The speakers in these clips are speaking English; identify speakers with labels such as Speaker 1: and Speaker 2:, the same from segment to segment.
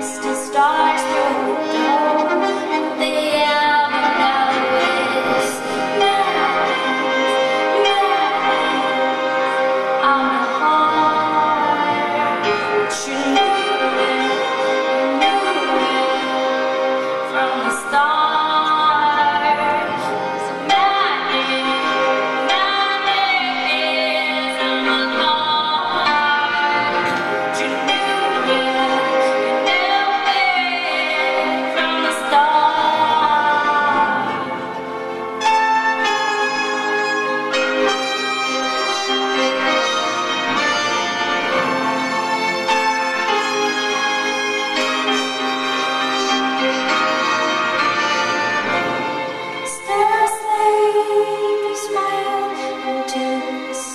Speaker 1: to start.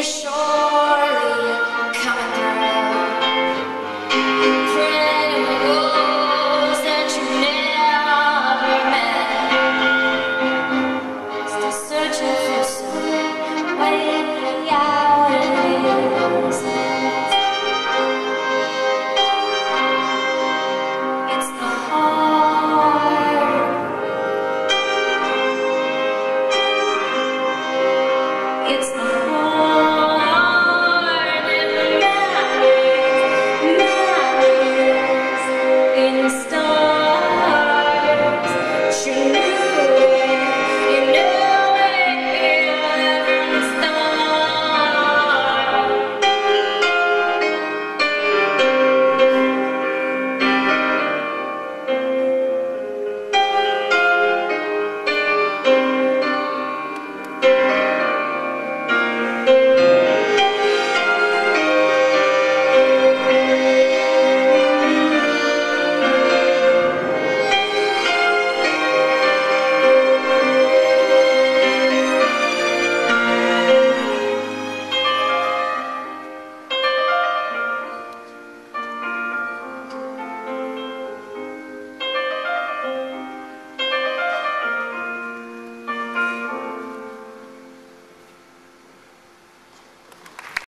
Speaker 1: you're surely coming that you never met. Still searching